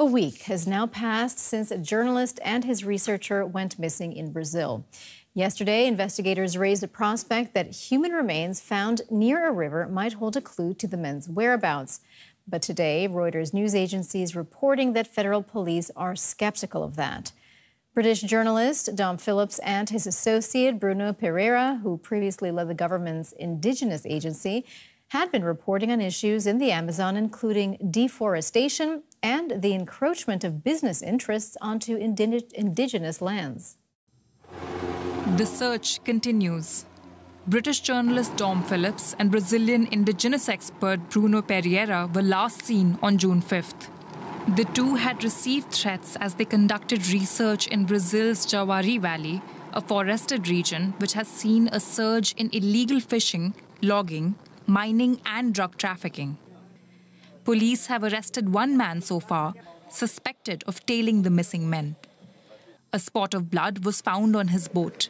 A week has now passed since a journalist and his researcher went missing in Brazil. Yesterday, investigators raised a prospect that human remains found near a river might hold a clue to the men's whereabouts. But today, Reuters news agency is reporting that federal police are skeptical of that. British journalist Dom Phillips and his associate Bruno Pereira, who previously led the government's indigenous agency, had been reporting on issues in the Amazon, including deforestation and the encroachment of business interests onto indigenous lands. The search continues. British journalist Dom Phillips and Brazilian indigenous expert Bruno Pereira were last seen on June 5th. The two had received threats as they conducted research in Brazil's Javari Valley, a forested region which has seen a surge in illegal fishing, logging, mining, and drug trafficking. Police have arrested one man so far, suspected of tailing the missing men. A spot of blood was found on his boat.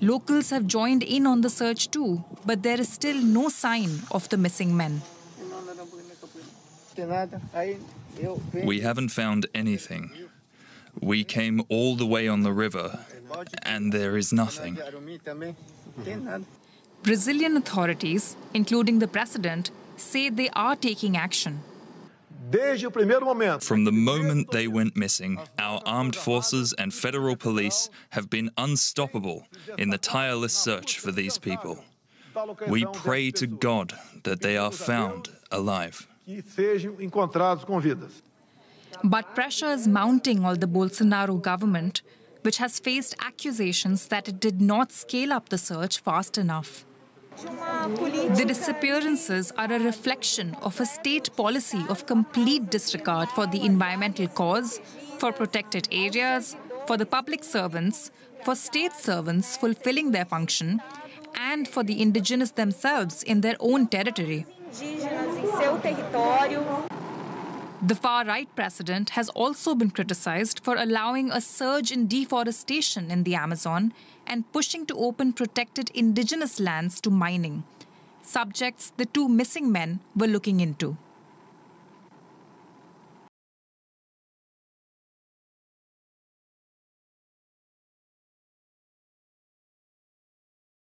Locals have joined in on the search too, but there is still no sign of the missing men. We haven't found anything. We came all the way on the river, and there is nothing. Brazilian authorities, including the president, say they are taking action. From the moment they went missing, our armed forces and federal police have been unstoppable in the tireless search for these people. We pray to God that they are found alive. But pressure is mounting on the Bolsonaro government, which has faced accusations that it did not scale up the search fast enough. The disappearances are a reflection of a state policy of complete disregard for the environmental cause, for protected areas, for the public servants, for state servants fulfilling their function, and for the indigenous themselves in their own territory. The far right president has also been criticized for allowing a surge in deforestation in the Amazon and pushing to open protected indigenous lands to mining, subjects the two missing men were looking into.